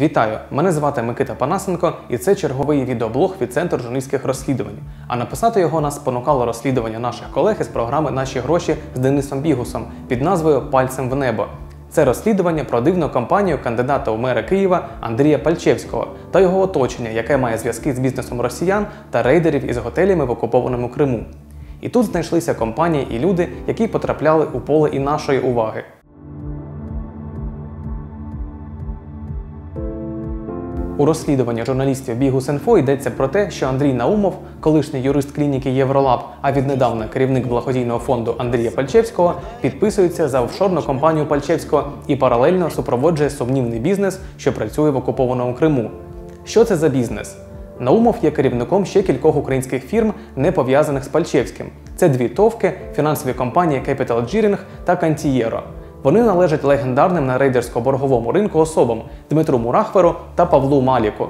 Вітаю! Мене звати Микита Панасенко, і це черговий відеоблог від Центру журналістських розслідувань. А написати його нас спонукало розслідування наших колег із програми Наші гроші з Денисом Бігусом під назвою Пальцем в небо. Це розслідування про дивну кампанію кандидата у мери Києва Андрія Пальчевського та його оточення, яке має зв'язки з бізнесом росіян та рейдерів із готелями в окупованому Криму. І тут знайшлися компанії і люди, які потрапляли у поле і нашої уваги. У розслідуванні журналістів Бігус.Інфо йдеться про те, що Андрій Наумов, колишній юрист клініки Євролаб, а віднедавна керівник благодійного фонду Андрія Пальчевського, підписується за офшорну компанію Пальчевського і паралельно супроводжує сумнівний бізнес, що працює в окупованому Криму. Що це за бізнес? Наумов є керівником ще кількох українських фірм, не пов'язаних з Пальчевським. Це дві товки, фінансові компанії Capital Gearing та Кантієро. Вони належать легендарним на рейдерсько-борговому ринку особам Дмитру Мурахверу та Павлу Маліку.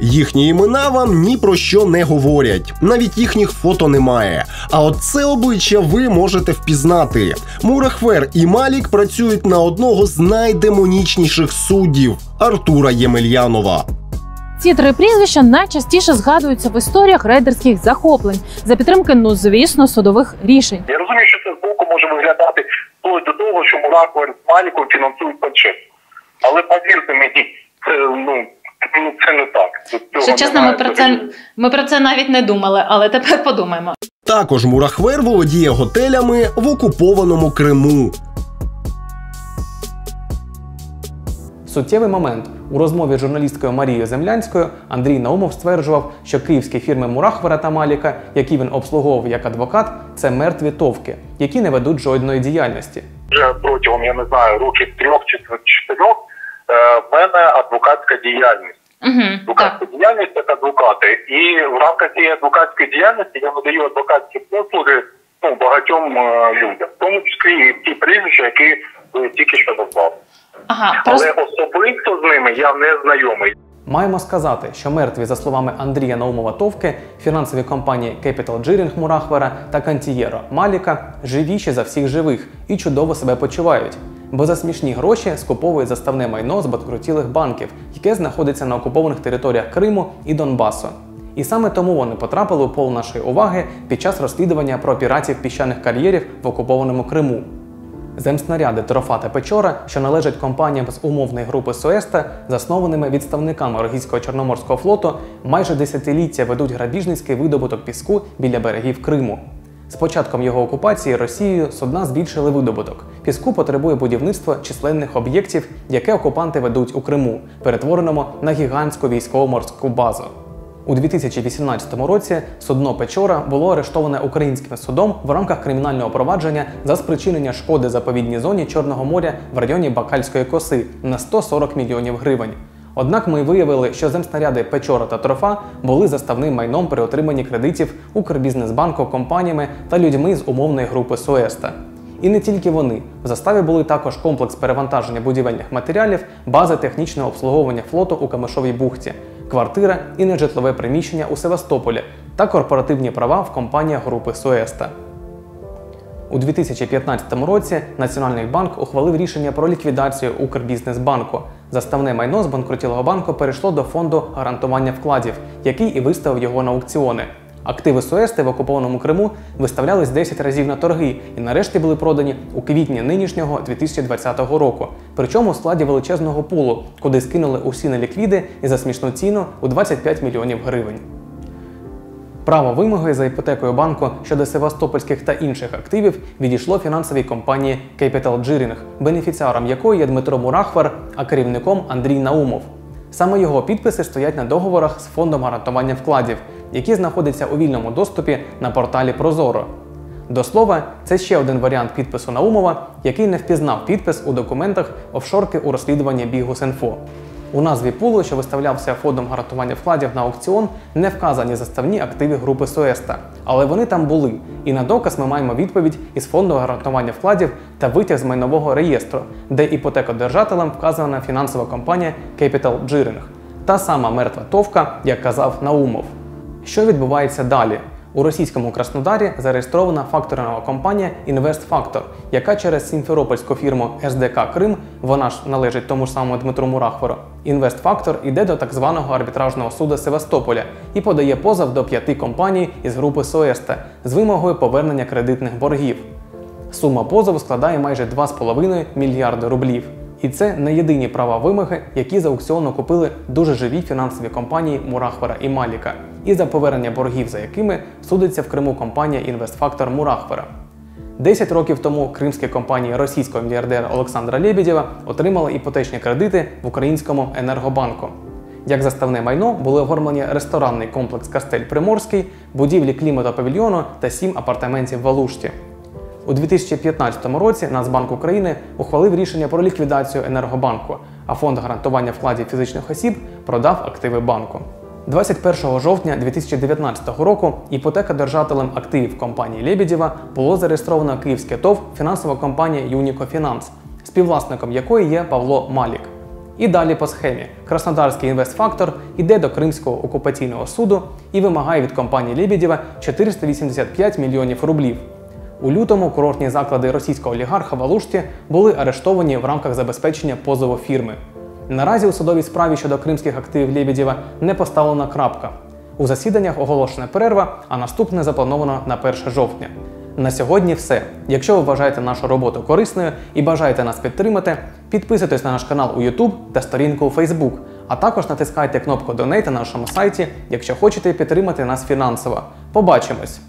Їхні імена вам ні про що не говорять, навіть їхніх фото немає. А от це обличчя ви можете впізнати. Мурахвер і Малік працюють на одного з найдемонічніших суддів Артура Ємельянова. Ці три прізвища найчастіше згадуються в історіях рейдерських захоплень за підтримки, ну звісно, судових рішень. Я розумію, що це збоку може виглядати вплоть до того, що Мураков з Маліком фінансують Панчев. Але повірте мені, це ну. Ну, це не так. Цього Що чесно, ми про це ми про це навіть не думали, але тепер подумаємо. Також Мурахвер володіє готелями в окупованому Криму. Суттєвий момент у розмові з журналісткою Марією Землянською Андрій Наумов стверджував, що київські фірми Мурахвера та Маліка, які він обслуговував як адвокат, це мертві товки, які не ведуть жодної діяльності. Вже протягом, я не знаю, років трьох чи чотирьох е, в мене адвокатська діяльність. Угу, Адвокатська так. діяльність як адвокати. І в рамках цієї адвокатської діяльності я надаю адвокатські послуги ну, багатьом е, людям, в тому числі і ті прізвища, які ви тільки що назвали. Ага, Але просто особисто з ними я не знайомий. Маємо сказати, що мертві, за словами Андрія Наумова Товки, фінансові компанії Capital Gearing Мурахвера та Кантієро Маліка живіші за всіх живих і чудово себе почувають. Бо за смішні гроші скуповують заставне майно з банкрутілих банків, яке знаходиться на окупованих територіях Криму і Донбасу. І саме тому вони потрапили у пол нашої уваги під час розслідування про піратів піщаних кар'єрів в окупованому Криму. Земснаряди Трофа та Печора, що належать компаніям з умовної групи Суеста, заснованими відставниками Російського Чорноморського флоту, майже десятиліття ведуть грабіжницький видобуток піску біля берегів Криму. З початком його окупації Росією судна збільшили видобуток. Піску потребує будівництва численних об'єктів, яке окупанти ведуть у Криму, перетвореному на гігантську військово-морську базу. У 2018 році судно Печора було арештоване українським судом в рамках кримінального провадження за спричинення шкоди заповідній зоні Чорного моря в районі Бакальської коси на 140 мільйонів гривень. Однак ми виявили, що земснаряди Печора та Трофа були заставним майном при отриманні кредитів Укрбізнесбанку компаніями та людьми з умовної групи Суеста. І не тільки вони. В заставі були також комплекс перевантаження будівельних матеріалів, бази технічного обслуговування флоту у Камишовій бухті, квартира і нежитлове приміщення у Севастополі та корпоративні права в компаніях групи Суеста. У 2015 році Національний банк ухвалив рішення про ліквідацію Укрбізнесбанку. Заставне майно з банкрутілого банку перейшло до фонду гарантування вкладів, який і виставив його на аукціони. Активи Суести в окупованому Криму виставлялись 10 разів на торги і нарешті були продані у квітні нинішнього 2020 року. Причому у складі величезного пулу, куди скинули усі неліквіди і за смішну ціну у 25 мільйонів гривень. Право вимоги за іпотекою банку щодо севастопольських та інших активів відійшло фінансовій компанії Capital Gearing, бенефіціаром якої є Дмитро Мурахвар, а керівником Андрій Наумов. Саме його підписи стоять на договорах з фондом гарантування вкладів, які знаходяться у вільному доступі на порталі Прозоро. До слова, це ще один варіант підпису Наумова, який не впізнав підпис у документах офшорки у розслідуванні Бігус.Інфо. У назві пулу, що виставлявся фондом гарантування вкладів на аукціон, не вказані заставні активи групи Суеста, але вони там були. І на доказ ми маємо відповідь із фонду гарантування вкладів та витяг з майнового реєстру, де іпотекодержателем вказана фінансова компанія Capital Gearing. Та сама мертва товка, як казав Наумов. Що відбувається далі? У російському Краснодарі зареєстрована факторинова компанія «Інвестфактор», яка через сімферопольську фірму СДК Крим, вона ж належить тому ж самому Дмитру Мурахверу, «Інвестфактор» іде до так званого арбітражного суду Севастополя і подає позов до п'яти компаній із групи Соесте з вимогою повернення кредитних боргів. Сума позову складає майже 2,5 мільярди рублів. І це не єдині права вимоги, які з аукціону купили дуже живі фінансові компанії Мурахвера і Маліка, і за повернення боргів, за якими судиться в Криму компанія інвестфактор Мурахвера. 10 років тому кримські компанії російського мільярдера Олександра Лєбєдєва отримали іпотечні кредити в українському енергобанку. Як заставне майно були оформлені ресторанний комплекс Кастель Приморський, будівлі клімата павільйону та сім апартаментів в Алушті. У 2015 році Нацбанк України ухвалив рішення про ліквідацію енергобанку, а фонд гарантування вкладів фізичних осіб продав активи банку. 21 жовтня 2019 року іпотека держателем активів компанії Лебедєва було зареєстровано київське ТОВ фінансова компанія Юніко Фінанс, співвласником якої є Павло Малік. І далі по схемі Краснодарський інвестфактор іде до Кримського окупаційного суду і вимагає від компанії Лебедєва 485 мільйонів рублів. У лютому курортні заклади російського олігарха в Алушті були арештовані в рамках забезпечення позову фірми. Наразі у судовій справі щодо кримських активів Лєбєдєва не поставлена крапка. У засіданнях оголошена перерва, а наступне заплановано на 1 жовтня. На сьогодні все. Якщо ви вважаєте нашу роботу корисною і бажаєте нас підтримати, підписуйтесь на наш канал у YouTube та сторінку у Facebook, а також натискайте кнопку Donate на нашому сайті, якщо хочете підтримати нас фінансово. Побачимось!